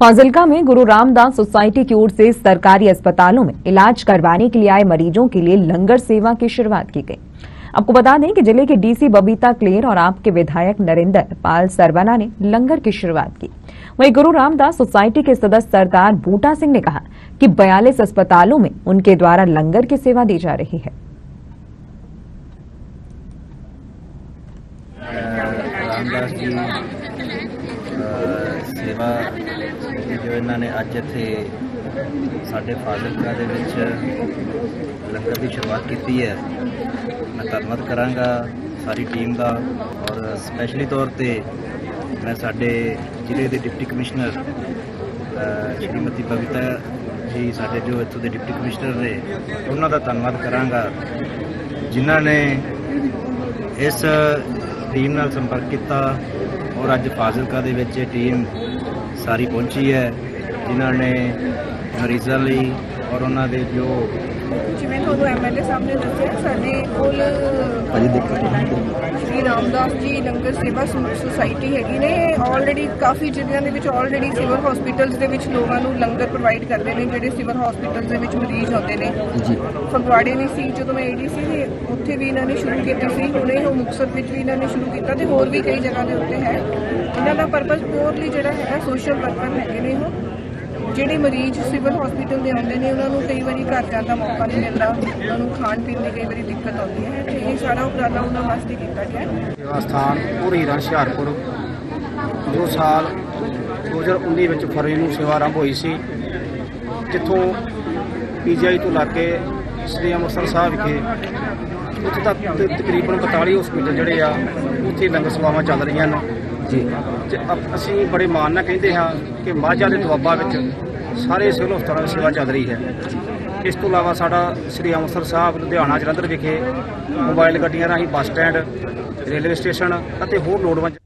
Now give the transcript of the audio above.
फाजिलका में गुरु रामदास सोसाइटी की ओर से सरकारी अस्पतालों में इलाज करवाने के लिए आए मरीजों के लिए लंगर सेवा की शुरुआत की गई। आपको बता दें कि ज़िले के डीसी बबीता क्लेर और आपके विधायक नरेंद्र पाल सरवना ने लंगर की शुरुआत की। वहीं गुरु रामदास सोसाइटी के सदस्य सरदार बूटा सिंह ने कहा कि बयालीस अस्पतालों में उनके द्वारा लंगर की सेवा दी जा रही है। सेवा ਜੋ ਇਹਨਾਂ ਨੇ ਅੱਜ ਇੱਥੇ ਸਾਡੇ ਫਾਜ਼ਿਲਕਾ ਦੇ ਵਿੱਚ ਲੰਗਰ ਦੀ ਸ਼ੁਰੂਆਤ ਕੀਤੀ ਹੈ। ਮੈਂ ਧੰਨਵਾਦ ਕਰਾਂਗਾ ਸਾਰੀ ਟੀਮ ਦਾ ਔਰ ਸਪੈਸ਼ਲੀ ਤੌਰ ਤੇ ਮੈਂ ਸਾਡੇ ਜ਼ਿਲ੍ਹੇ ਦੇ ਡਿਪਟੀ ਕਮਿਸ਼ਨਰ ਸ਼੍ਰੀਮਤੀ ਬਬੀਤਾ ਜੀ ਸਾਡੇ ਜੋ ਇੱਥੋਂ ਦੇ ਡਿਪਟੀ ਕਮਿਸ਼ਨਰ ਨੇ, ਉਹਨਾਂ ਦਾ ਧੰਨਵਾਦ ਕਰਾਂਗਾ। ਜਿਨ੍ਹਾਂ ਨੇ ਇਸ ਟੀਮ ਨਾਲ ਸੰਪਰਕ ਕੀਤਾ ਔਰ ਅੱਜ ਫਾਜ਼ਿਲਕਾ ਦੇ ਵਿੱਚ ਇਹ ਟੀਮ ਸਾਰੀ ਪਹੁੰਚੀ ਹੈ। ਜਿਨ੍ਹਾਂ ਨੇ ਮਰੀਜ਼ਾਂ ਲਈ ਔਰ ਉਹਨਾਂ ਦੇ ਜੋ ਜਿਵੇਂ ਤੁਹਾਨੂੰ ਐਮਐਲਏ ਸਾਹਿਬ ਨੇ ਦੱਸਿਆ ਸਾਡੇ ਕੋਲ ਸ਼੍ਰੀ ਰਾਮਦਾਸ ਜੀ ਲੰਗਰ ਸੇਵਾ ਸੁਸਾਇਟੀ ਹੈਗੀ ਨੇ। ਆਲਰੇਡੀ ਕਾਫੀ ਜ਼ਿਲ੍ਹਿਆਂ ਦੇ ਵਿੱਚ ਆਲਰੇਡੀ ਸਿਵਲ ਹਸਪੀਟਲਸ ਦੇ ਵਿੱਚ ਲੋਕਾਂ ਨੂੰ ਲੰਗਰ ਪ੍ਰੋਵਾਈਡ ਕਰਦੇ ਨੇ ਜਿਹੜੇ ਸਿਵਲ ਹਸਪੀਟਲਸ ਦੇ ਵਿੱਚ ਮਰੀਜ਼ ਆਉਂਦੇ ਨੇ। ਜੀ। ਫਗਵਾੜੇ ਨੇ ਸੀ ਜਦੋਂ ਮੈਂ ਏਡੀਸੀ ਸੀ ਉੱਥੇ ਵੀ ਇਹਨਾਂ ਨੇ ਸ਼ੁਰੂ ਕੀਤੀ ਸੀ। ਹੁਣੇ ਉਹ ਮੁਕਤਸਰ ਵਿੱਚ ਵੀ ਇਹਨਾਂ ਨੇ ਸ਼ੁਰੂ ਕੀਤਾ ਤੇ ਹੋਰ ਵੀ ਕਈ ਜਗ੍ਹਾ ਦੇ ਉੱਤੇ ਹੈ। ਇਹਨਾਂ ਦਾ ਪਰਪਸ ਪਿਓਰਲੀ ਜਿਹੜਾ ਹੈਗਾ ਸੋਸ਼ਲ ਵਰਕਰ ਹੈਗੇ ਨੇ ਉਹ। ਜਿਹੜੇ ਮਰੀਜ਼ ਸਿਵਲ ਹਸਪੀਟਲ ਦੇ ਆਉਂਦੇ ਨੇ ਉਹਨਾਂ ਨੂੰ ਕਈ ਵਾਰੀ ਘਰ ਜਾਣ ਦਾ ਮੌਕਾ ਨਹੀਂ ਮਿਲਦਾ। ਉਹਨਾਂ ਨੂੰ ਖਾਣ ਪੀਣ ਦੀ ਕਈ ਵਾਰੀ ਦਿੱਕਤ ਆਉਂਦੀ ਹੈ। ਤੇ ਇਹ ਸਾਰਾ ਉਪਰਾਲਾ ਉਹਨਾਂ ਵਾਸਤੇ ਕੀਤਾ ਗਿਆ ਹੈ। ਸੇਵਾ ਸਥਾਨ ਪੂਰੀ ਰਾਂ ਹੁਸ਼ਿਆਰਪੁਰ। ਜੋ ਸਾਲ 2019 ਵਿੱਚ ਫਰਵਰੀ ਨੂੰ ਸੇਵਾ ਆਰੰਭ ਹੋਈ ਸੀ। ਜਿੱਥੋਂ ਪੀਜੀਆਈ ਤੋਂ ਲੱਗ ਕੇ ਸ੍ਰੀ ਅੰਮ੍ਰਿਤਸਰ ਸਾਹਿਬ ਵਿਖੇ ਉੱਥੇ ਤੱਕ ਤਕਰੀਬਨ 42 ਹਸਪੀਟਲ ਜਿਹੜੇ ਆ ਉੱਥੇ ਲੰਗਰ ਸੇਵਾਵਾਂ ਚੱਲ ਰਹੀਆਂ ਨੇ। ਜੀ। ਅਸੀਂ ਬੜੇ ਮਾਣ ਨਾਲ ਕਹਿੰਦੇ ਹਾਂ ਕਿ ਮਾਝਾ ਦੇ ਦੁਆਬਾ ਵਿੱਚ ਸਾਰੇ ਸਿਵਲ ਹਸਪਤਾਲਾਂ ਵਿੱਚ ਸੇਵਾ ਚੱਲ ਰਹੀ ਹੈ। ਇਸ ਤੋਂ ਇਲਾਵਾ ਸਾਡਾ ਸ੍ਰੀ ਅੰਮ੍ਰਿਤਸਰ ਸਾਹਿਬ, ਲੁਧਿਆਣਾ, ਜਲੰਧਰ ਵਿਖੇ ਮੋਬਾਈਲ ਗੱਡੀਆਂ ਰਾਹੀਂ ਬੱਸ ਸਟੈਂਡ, ਰੇਲਵੇ ਸਟੇਸ਼ਨ ਅਤੇ ਹੋਰ ਲੋੜਵੰਦ